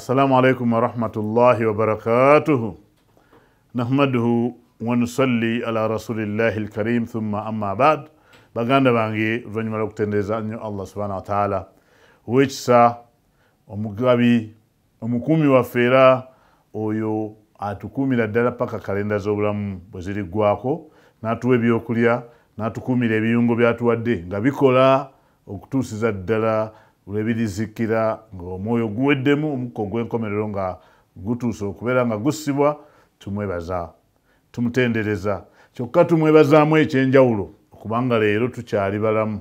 السلام عليكم ورحمة الله وبركاته نحمده ونصلي على رسول الله الكريم ثم أما بعد baganda bange oluvannyuma lw'okutendereza nnyo allah subhanahu wataala owekisa omugabi omukuumi waffe era oyo atukuumira ddala paka kalenda z'obulamu bwe ziriggwako n'atuwa ebyokulya n'atukuumira ebiyungo byatuwadde nga bikola okutuusiza ddala lwebirizikira ngaomwoyo guweddemu omukka ogw'enkomerero nga gutuuse okubeera nga gussibwa tumwebaza tumutendereza. Kyokka tumwebazaamu ekyenjawulo kubanga leero tukyali balamu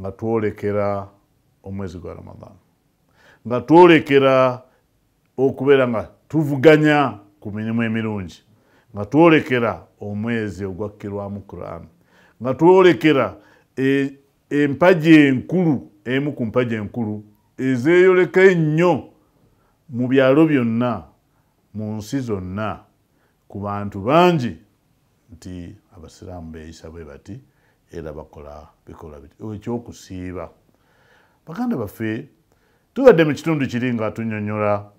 nga twolekera omwezi gwa ramadan nga twolekera okubeera nga tuvuganya ku mirimu emirungi. Nga twolekera omwezi ogwakkirwamu quran. Nga twolekera e, empaji enkulu emu ku mpaji enkulu ezeeyoleka ennyo mu byalo byonna mu nsi zonna. Ku bantu bangi nti abasiraamu beeyisa bwe bati era bakola bikola biti ekyokusiiba. Baganda baffe tubadde mu kitundu kiri nga tunyonyola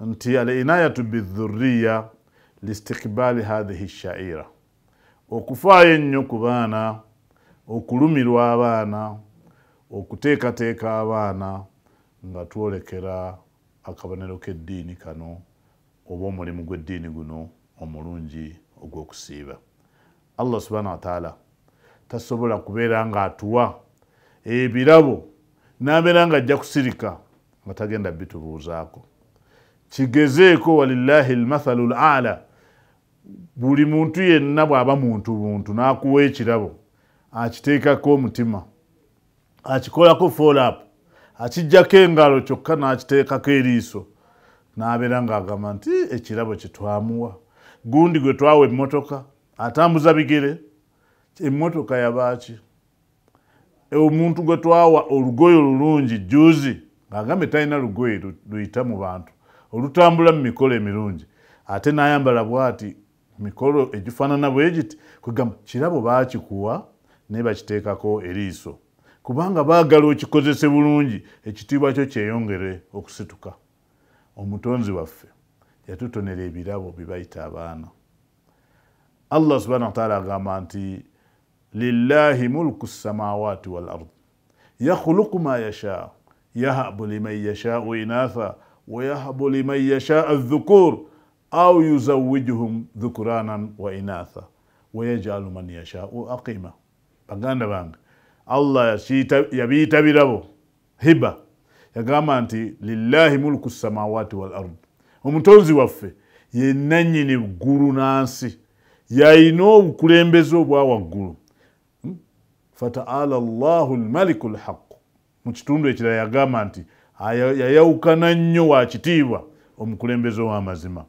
nti al inayatu bidhuriya listikbaali hathihi shaira. Okufaayo ennyo ku baana okulumirwa abaana okuteekateeka abaana nga twolekera akabonero k'eddiini kano oba omulimu gw'eddiini guno omulungi ogw'okusiiba. Allah subhanahu wataala tasobola kubeera ng'atuwa ebirabo n'abeera nga ajja kusirika nga tagenda bitubuuzaako. Kigezeeko walillahi lmathalu l ala buli muntu yenna bw'aba muntu buntu n'akuwa ekirabo akiteekako omutima akikolako folap akijjako engalo kyokka n'akiteekako eriiso. N'abeera ng'agamba nti ekirabo kyetwamuwa gundi gwe twawa emmotoka atambuza bigere. Emmotoka yabaaki omuntu gwe twawa olugoye olulungi juzi ng'agambe talina lugoye luyita mu bantu olutambula mu mikolo emirungi ate n'ayambala bwati mikolo egifaanana bwe giti? Kwegamba kirabo baakikuwa naye bakiteekako eriiso kubanga baagala okikozese bulungi ekitiibwa kyo kyeyongere okusituka. Omutonzi waffe yatutonera ebirabo bibayita abaana. Allah subhanahu wataala agamba nti lillahi mulku samawati wal ard. Yakhuluqu ma yasha yahabu liman yashau inatha wayahabu liman yashaa dhukur au yuzawijuhum dhukuranan wa inatha wayajalu man yashau aqima. Baganda bange allah yabiyita birabo. Hiba. Yagamba nti lillahi mulku samawati wal ard. Omutonzi waffe yenanyini ggulu n'nsi yayina obukulembeze obwa waggulu. Fataala llahu lmaliku lhaqu mu kitundu ekirala yagamba nti yayawukana nnyo wa kitiibwa omukulembeze ow'amazima.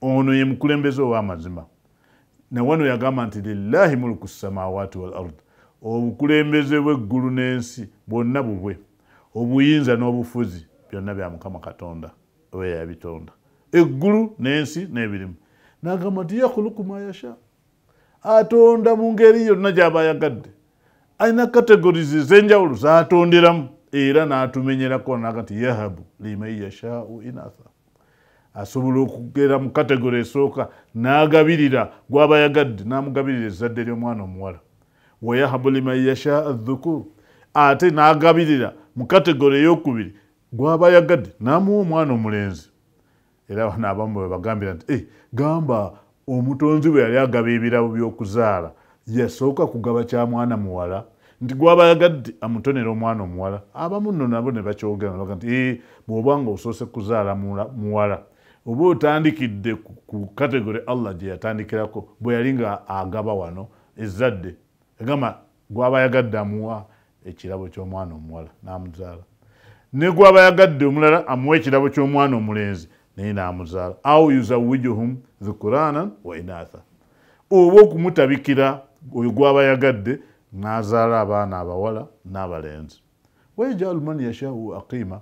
Ono ye mukulembeze ow'amazima. Nawano yagamba nti lillahi muluku samawati wal ard obukulembeze bw'eggulu n'ensi bwonna bubwe. Obuyinza n'obufuzi byonna bya mukama katonda oba yabitonda eggulu n'ensi n'ebirimu. Nagamba nti yakhuluku ma yasha. Atonda mu ngeri yonna gy'aba ayagadde. Alina kategoriz ez'enjawulo zatonderamu era n'atumenyerako naga nti yahabu liman yashau inatha. Asobola okugera mu kategori esooka n'agabirira gwaba yagadde n'amugabirira ezzadde ly'omwana omuwala wayahabu liman yashaa dhukur ate n'agabirira mu kategori ey'okubiri. Gwaba yagadde n'amuwa omwana omulenzi. Era naabamu bwe bagambira nti e gamba omutonzi bwe yali agaba ebirabo by'okuzaala yasooka kugaba kya mwana muwala. Nti gwaba yagadde amutonera omwana omuwala. Abamu nno nabo ne bakyogera nabaga nti e bw'oba nga osoose kuzaala muwala oba otandikidde ku kategori allah gye yatandikirako bwe yali nga agaba wano ezzadde egamba gwaba yagadde amuwa ekirabo ky'omwana omuwala n'amuzaala. Ne gwaba yagadde omulala amuwa ekirabo ky'omwana omulenzi naye n'amuzaala. Au yuzawijuhum dhukuranan wa inatha. Oba okumutabikira oyo gwaba yagadde n'azaala abaana abawala n'abalenzi. Wayajalu man yashau aqima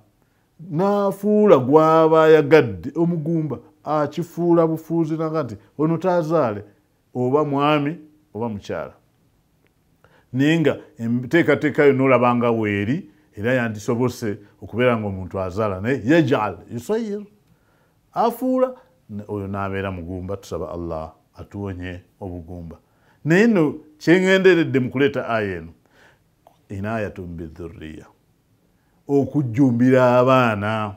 n'afuula gwaba yagadde omugumba akifuula bufuuzi naga nti ono taazaale oba mwami oba mukyala naye nga enteekateeka yonna olabanga weeri era yandisobose okubeera nga omuntu azaala naye yajal yusayir. Afuula oyo n'abeera mugumba tusaba allah atuwonye obugumba. Naye nno kyengenderedde mu kuleeta aya eno inayatun bidhurriya okujjumbira abaana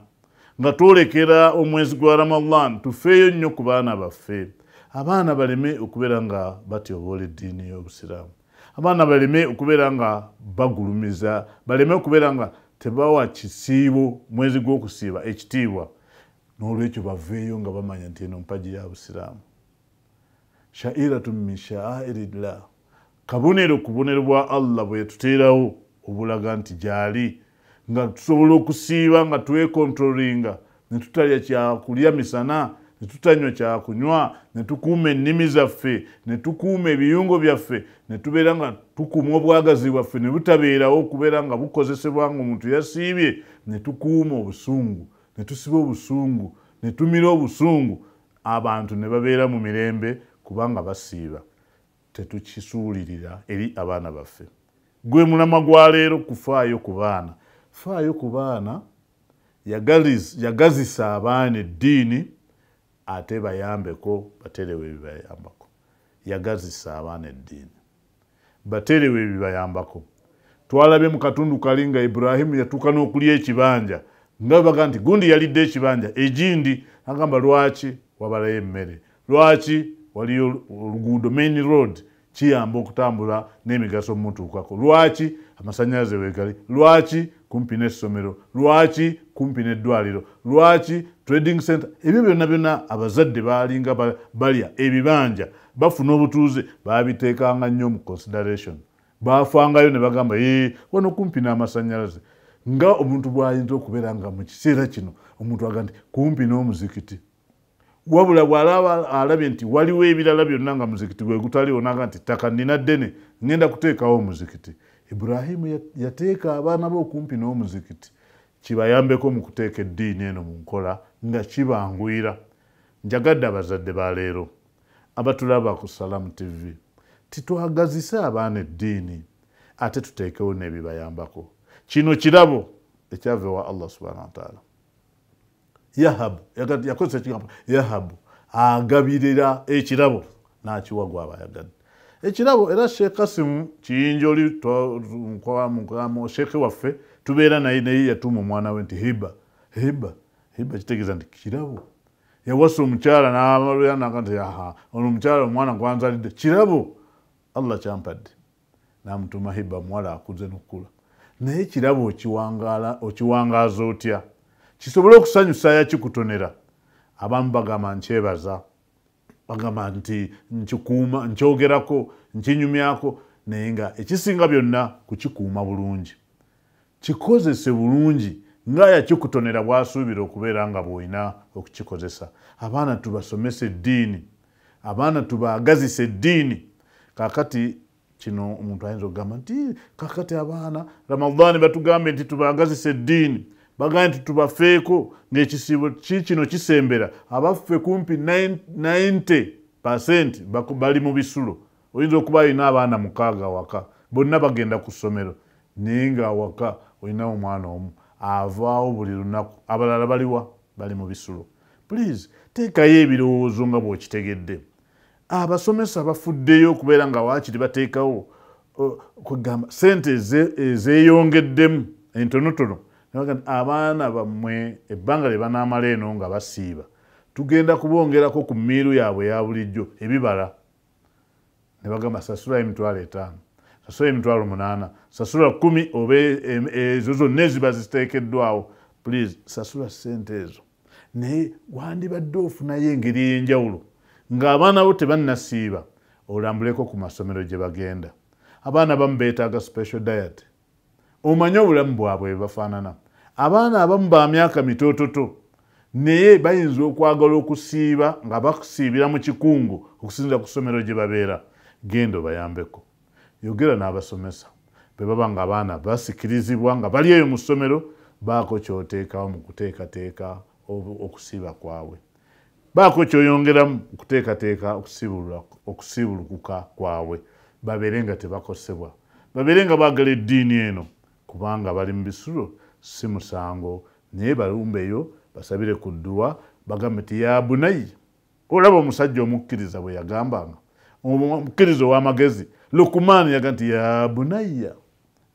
nga twolekera omwezi gwa ramadan tufeeyo nnyo ku baana baffe. Abaana baleme okubeera nga batyoboola eddiini y'obusiraamu abaana baleme okubeera nga bagulumiza baleme okubeera nga tebawa kisiibo mwezi gw'okusiiba ekitiibwa. N'olwekyo baveeyo nga bamanya nti eno mpagi ya busiraamu. Shairatu min shaairillah. Kabonero ku bubonero bwa allah bwe tuteerawo obulaga nti gyali nga tusobola okusiiba nga twekontrolinga ne tutalya kyakulya misana ne tutanywa kyakunywa ne tukuuma ennimi zaffe ne tukuuma ebiyungo byaffe ne tubeera nga tukuuma obwagazi bwaffe ne butabeerawo okubeera nga bukozesebwa nga omuntu yasiibye ne tukuuma obusungu ne tusiba obusungu ne tumira obusungu. Abantu ne babeera mu mirembe kubanga basiiba. Tetukisuulirira eri abaana baffe. Gwe mulama gwa leero kufaayo ku baana. Faayo ku baana yagazisa abaana eddiini ate bayambeko baterewo ebibayambako. Yagazisa abaana eddiini. Baterewo ebibayambako. Twalabye mu katundu kali nga ibulahimu yatuuka n'okulya ekibanja nga baga nti gundi yalidde ekibanja egindi agamba lwaki wabalayo emmere? Lwaki waliyo oluguudo main road kiyamba okutambula n'emigaso mumutuukako lwaki amasanyalaze wegali lwaki kumpi n'essomero? Lwaki kumpi n'eddwaliro? Lwaki trading center. Ebyo byonna byonna abazadde balinga balya ebibanja bafuna obutuuze babiteekanga nnyo mu consideration. Bafangayo ne bagamba ee wano kumpi n'amasanyalaze. Nga omuntu bwayinza okubeera nga mu kiseera kino omuntu aga nti kumpi n'omuzikiti. Wabula bw'alaba alabye nti waliwo ebirala byonna nga muzikiti gwe gutaliwo naga nti ttaka nina ddene ŋŋenda kuteekawo omuzikiti. Ibulahimu yateeka abaana be okumpi n'omuzikiti kibayambeko mu kuteeka eddiini eno mu nkola nga kibanguyira njagadde abazadde ba leero abatulaba ku salamu tv titwagazise abaana eddiini ate tuteekewo n'ebibayambako. Kino kirabo ekyava ewa allah subhanahu wataala yahabu yakozesa ekigambo yahabu agabirira ekirabo nakiwa gwaba ayagadde ekirabo era sheekh kasimu kiyinja oli sheekhe waffe tubeera naye naye yatuuma omwana we nti hiba. Hiba. Hiba kitegeeza nti kirabo yawasa omukyala namaluyanaga nti aha ono omukyala omwana gwanzalidde kirabo allah kyampadde namutuma hiba muwala akuze nokukula naye kirabo okiwangaaza otya kisobole okusanyusa yakikutonera abamu bagamba nkyebaza bagamba nti nkikuuma nkyogerako nkinyumyako naye nga ekisinga byonna kukikuuma bulungi kikozese bulungi nga yakikutonera bwasuubira okubeera nga bwolina okukikozesa. Abaana tubasomesa eddiini abaana tubaagazisa eddiini kakati kino omuntu ayinza okugamba nti kakati abaana ramadaani batugambe nti tubaagazisa eddiini bagambe nti tubafeeko ngaekisiibo ki kino kisembera. Abaffe kumpi 90 pasent bali mu bisulo. Oyinza okuba alina abaana mukaaga waka bonna bagenda ku ssomero naye nga waka olina omwana omu avaawo buli lunaku abalala baliwa bali mu bisulo. Please teekayo ebirowoozo nga bw'okitegedde. Abasomesa bafuddeyo okubeera nga waakiri bateekawo kugamba sente ezeeyongeddemu entonotono. Abaana bammwe ebbanga lye banaamala eno nga basiiba tugenda kubongerako ku miiru yaabwe eya bulijjo ebibala. Ne bagamba sasula emitwalo etaano sasula emitwalo munaana. Sasula kumi oba ezo zonna eziba ziteekeddwawo please sasula sente ezo. Naye wandibadde ofunayo engeri ey'enjawulo ng'abaana bo tebannasiiba olambuleko ku masomero gye bagenda. Abaana abamu beetaaga special diet. Omanye obulamu bwabwe bwe bafaanana. Abaana abamu ba myaka mitoototo naye bayinza okwagala okusiiba nga bakusiibira mu kikungu okusinza ku ssomero gye babeera. Genda obayambeko yogera n'abasomesa. Bwe baba nga abaana basikirizibwa nga bali eyo mu ssomero baako kyoteekawo mu kuteekateeka okusiiba kwabwe. Baako kyoyongeramu okuteekateeka okusiibulukuka kwabwe. Babeere nga tebakosebwa. Babeere nga baagala eddiini eno kubanga bali mu bisulo si musango. Naye balumbeeyo basabire ku dduwa bagambe ti ya bunayi olaba omusajja omukkiriza bwe yagambanga. Omukkiriza ow'amagezi lukumaani yaga nti ya bunayya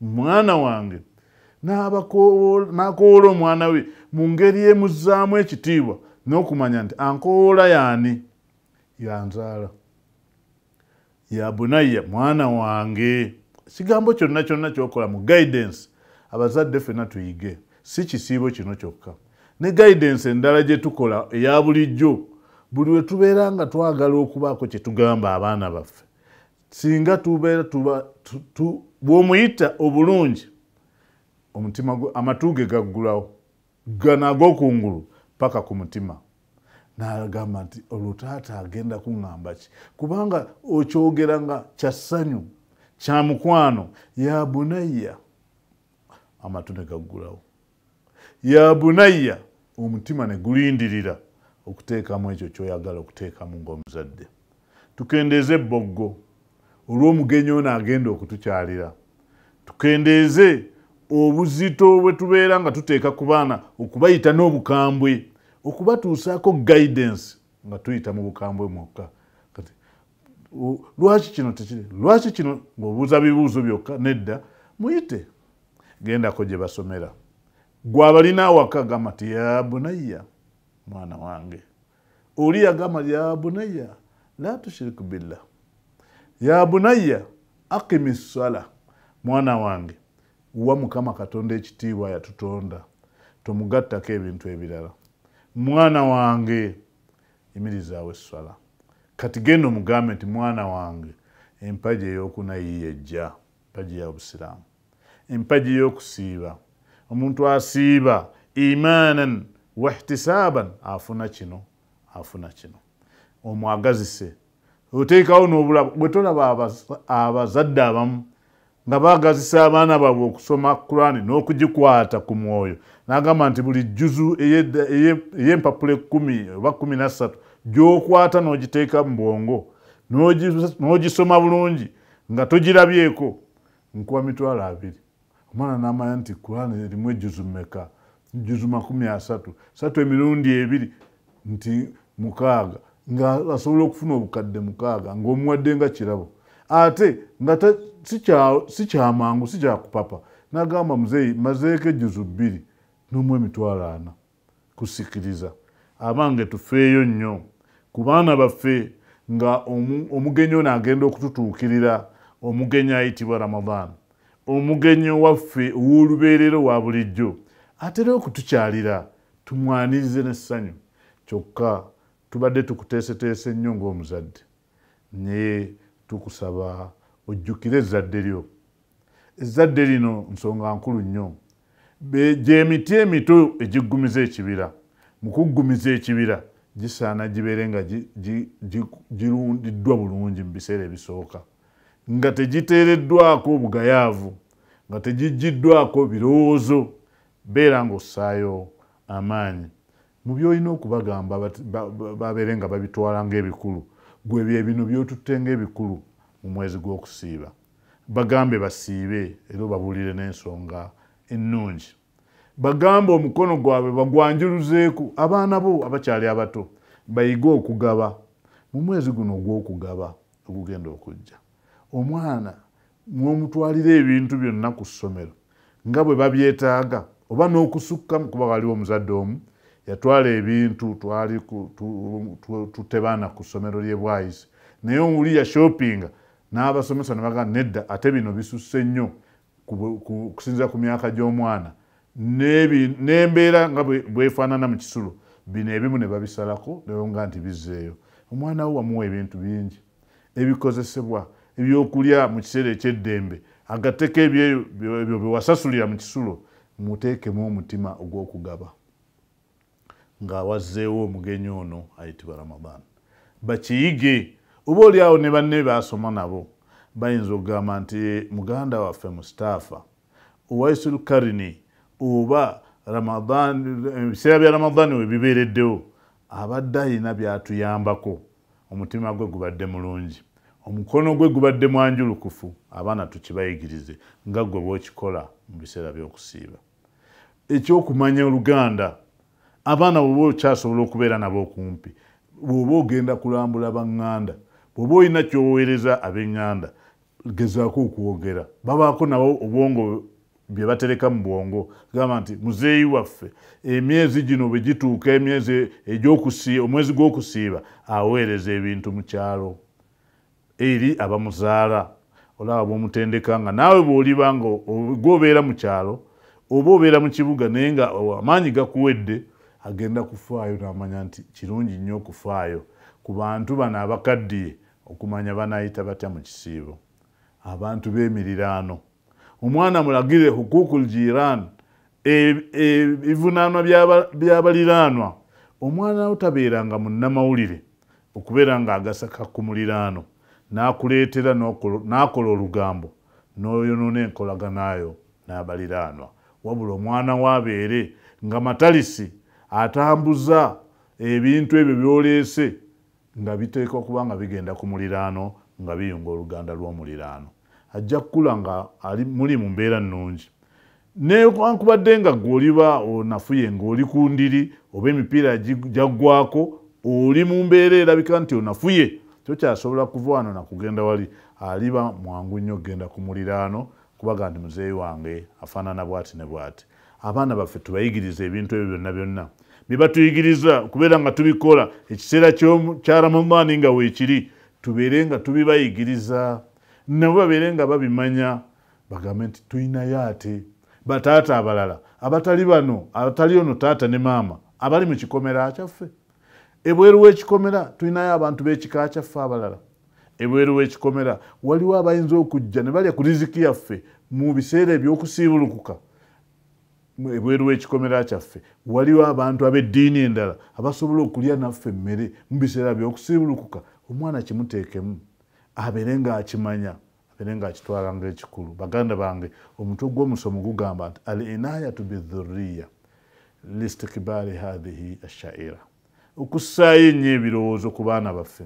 mwana wange n'akoola omwana we mu ngeri emuzzaamu ekitiibwa n'okumanya nti ankoola yaani? Yanzaala ya bunayya mwana wange. Kigambo kyonna kyonna kyokola mu guidance abazadde ffenna tuyige si kisiibo kino kyokka. Ne guidance endala gye tukola eya bulijjo buli we tubeera nga twagala okubaako kye tugamba abaana baffe singa tubeera bw'omuyita obulungi omutima amatu ge gaggulawo gana ag'okungulu paka ku mutima. N'agamba nti olwo taata agenda kuŋŋamba ki? Kubanga okyogera nga kyassanyu kya mukwano ya bunayya amatu ne gaggulawo. Ya bunayya omutima ne gulindirira okuteekamu ekyo kyoyagala okuteekamu ng'omuzadde. Tukendeeze ebboggo olw'omugenyi ono agenda okutukyalira. Tukendeeze obuzito bwe tubeera nga tuteeka ku baana okubayita n'obukambwe okubatuusaako guidance nga tuyita mu bukambwe mwokka. Kati lwaki kino tekiri lwaki kino ng'obuuza bibuuzo byokka nedda muyite. Gendako gye basomera. Gwe abalina awaka gamba ti ya bunayya mwana wange. Oli yagamba ya bunayya la tushiriku billah ya bunayya akimi sala mwana wange wa mukama katonda ekitiibwa yatutonda. Tomugattako ebintu ebirala. Mwana wange yimirizaawo esswala kati genda omugambe nti mwana wange empaji ey'okunayiya ejja empaji ya busiraamu empaji ey'okusiiba omuntu asiiba imaanan wahtisaaban afuna kino afuna kino. Omwagazise oteekawo n'obulaba bwe tolaba abazadde abamu nga baagazisa abaana baabwe okusoma kurani n'okugikwata ku mwoyo. N'agamba nti buli juzu ey'empapula ekkumi oba kumi na ssatu gy'okwata n'ogiteeka mu bwongo n'ogisoma bulungi nga togirabyeko nkuwa mitwalo abiri. Omwana n'amanya nti kurani erimu ejuzu mmeka? Juzu makumi asatu. Satu emirundi ebiri? Nti mukaaga nga asobola okufuna obukadde mukaaga ng'omuwadde nga kirabo. Ate nga si kyamangu si kyakupapa nagamba muzeeyi mazeeko ejuzu bbiri nomu emitwalo ana kusikiriza. Abange tufeeyo nnyo ku baana baffe nga omugenyi ono agenda okututuukirira omugenyi ayitibwa ramadan omugenyi waffe ow'olubeerero wa bulijjo atera okutukyalira tumwanirize n'essanyu. Kyokka tubadde tukuteeseteese nnyo ng'omuzadde naye tukusaba ojjukire ezzadde lyo. Ezzadde lino nsonga nkulu nnyo. Gyemiti emito egiggumiza ekibira mu kuggumiza ekibira gisaana gibeere nga girundiddwa bulungi mu biseera ebisooka. Nga tegiteereddwako obugayaavu nga tegijjiddwako birowoozo beera ng'ossaayo amaanyi mu byolina okubagamba babeere nga babitwala ng'ebikulu gwe bye bino byotutte ng'ebikulu mu mwezi gw'okusiiba. Bagambe basiibe era obabuulire n'ensonga ennungi. Bagambe omukono gwabwe bagwanjuluzeeku abaana bo abakyali abato bayige okugaba. Mu mwezi guno ogw'okugaba ogugenda okujja omwana mwomutwalira ebintu byonna ku ssomero nga bwe babyetaaga oba n'okusukkamu kuba waliwo omuzadde omu yatwala ebintu twali tutebaana ku ssomero ly'ebwayisi naye oli yashopinga n'abasomesa ne bagamba nedda ate bino bisusse nnyo okusinziira ku myaka gy'omwana. N'embeera nga bwefaanana mu kisulo bino ebimu ne babisalako nebonga nti bizzeeyo. Omwana wo wamuwa ebintu bingi ebikozesebwa ebyokulya mu kiseera ekyeddembe agatteko ebyo byewasasulira mu kisulo muteekemu omutima ogw'okugaba ng'awazzeewo omugenyi ono ayitibwa ramadan. Bakiyige oba oli awo ne banne basoma nabo bayinza okugamba nti muganda waffe mustaafa owaisul karini oba ebiseera bya ramadaani we bibeereddewo abadde ayina byatuyambako omutima gwe gubadde mulungi omukono gwe gubadde mwanjulukufu abaana tukibayigirize nga gwe bwokikola mu biseera by'okusiiba. Ekyokumanya oluganda abaana bwoba okyasobola okubeera nabo okumpi bwoba ogenda kulambula baŋŋanda bwoba olina kyoweereza ab'eŋŋanda gezaako okwogera. Babaako nabo obwongo bye batereka mu bwongo. Gamba nti muzeeyi waffe emyezi gino bwe gituuka emyezi omwezi gw'okusiiba aweereza ebintu mu kyalo eri abamuzaala. Olaba bwomutendeka nga naawe bw'oliba nga gwobeera mu kyalo oba obeera mu kibuga naye nga amaanyi gakuwedde agenda kufaayo n'amanya nti kirungi nnyo okufaayo ku bantu bano abakaddiye okumanya banayita batya mu kisiibo. Abantu b'emiriraano omwana mulagire hukukul jiran ebivunaanwa byabaliraanwa omwana otabeeranga munnamawulire okubeera nga agasaka ku muliraano n'akuleetera n'akola olugambo n'oyonoona enkolaganayo n'abaliraanwa wabula omwana waabeere nga matalisi atambuza ebintu ebyo byoleese nga biteekwa kuba nga bigenda ku muliraano nga biyunga oluganda lw'omuliraano. Ajja kukula nga muli mu mbeera nnungi. Newankubadde nga gwoliba onafuye ng'oli ku ndiri oba emipiira gyaggwako oli mu mbeera erabika nti onafuye tokyasobola kuva wano nakugenda wali. Aliba mwangu nnyo okgenda ku muliraano kubaga nti muzeeyi wange afaanana bwati ne bwati. Abaana baffe tubayigiriza ebintu ebyo byonna byonna byebatuyigiriza kubeera nga tubikola. Ekiseera kya ramadaani nga weekiri tubeere nga tubibayigiriza. Nabo babeere nga babimanya bagambe nti tuyinayo ate? Bataata abalala abatali bano abatali ono taata ne maama abali mu kikomera kyaffe. Ebweru w'ekikomera tulinayo abantu b'ekika kyaffe abalala. Ebweru w'ekikomera waliwo abayinza okujja ne balya ku riziki yaffe mu biseera ebyokusiibulukuka ebweru w'ekikomera kyaffe. Waliwo abantu ab'eddiini endala abasobola okulya naffe emmere mu biseera by'okusiibulukuka omwana kimuteekemu abeere ng'akimanya abeere ng'akitwala ng'ekikulu baganda bange omutwe gw'omusomo gugamba nti al inayatu bidhurriya listikbaali hathihi ashaira okussaayo ennyo ebirowoozo ku baana baffe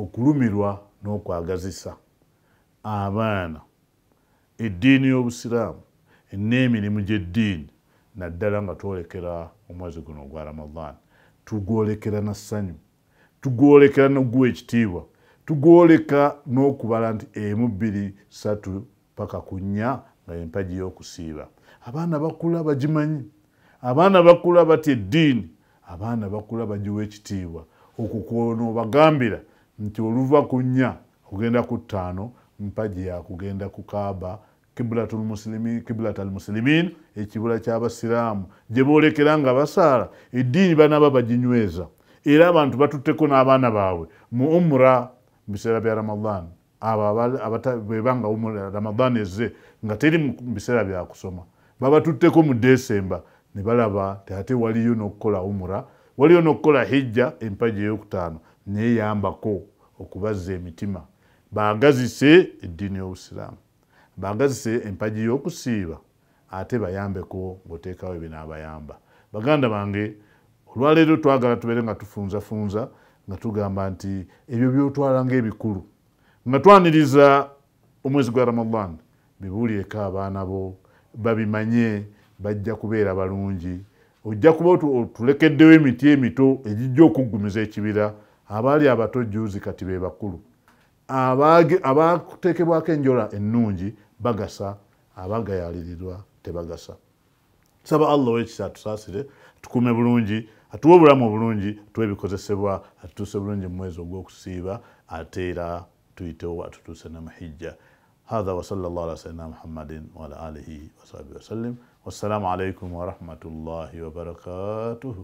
okulumirwa n'okwagazisa abaana eddiini y'obusiraamu n'emirimu gy'eddiini naddala nga twolekera omwezi guno ogwa ramadaani tugwolekera na ssanyu tugwolekera n'oguwa ekitiibwa tugwoleka n'okubala nti emu bbiri satu paka ku nnya nga empagi y'okusiiba. Abaana bakula bagimanyi abaana bakula batya eddiini abaana bakula bagiwa ekitiibwa. Okwo kwonoobagambira nti oluva ku nnya okugenda ku ttaano mpagi yakugenda ku kaaba kibulata almusilimin ekibula ky'abasiraamu gye boolekera nga basaala eddiini banaba baginyweza. Era abantu batutteko n'abaana baabwe. Mu umura mu biseera bya ramadan abo bebanga ramadan ezze nga teri mu biseera byakusoma babatutteko mu desemba ne balaba ate waliyo n'okukola umura waliyo n'okukola hijja empagi eyokutaano neyambako okubazza emitima. Bagazise eddiini y'obusiraamu bagazise empagi y'okusiiba ate bayambeko ng'oteekawo ebinaabayamba. Baganda bange olwaleero twagala tubeere nga tufunzafunza nga tugamba nti ebyo byotwala ngaebikulu nga twaniriza omwezi gwa ramadan bibuulireko abaana bo babimanye bajja kubeera balungi. Ojja kuba otulekeddewo emiti emito egijja okuggumiza ekibira abaali abato juuzi kati be bakulu abateekebwako enjola ennungi bagasa abagayalirirwa tebagasa saba allah owekisa atusaasire tukume bulungi atuwe obulamu obulungi atuwe ebikozesebwa atutuuse bulungi mu mwezi ogw'okusiiba ate era tuyitewo atutuuse ne muhijja هذا وصلى الله على سيدنا محمد وعلى آله وصحبه وسلم والسلام عليكم ورحمة الله وبركاته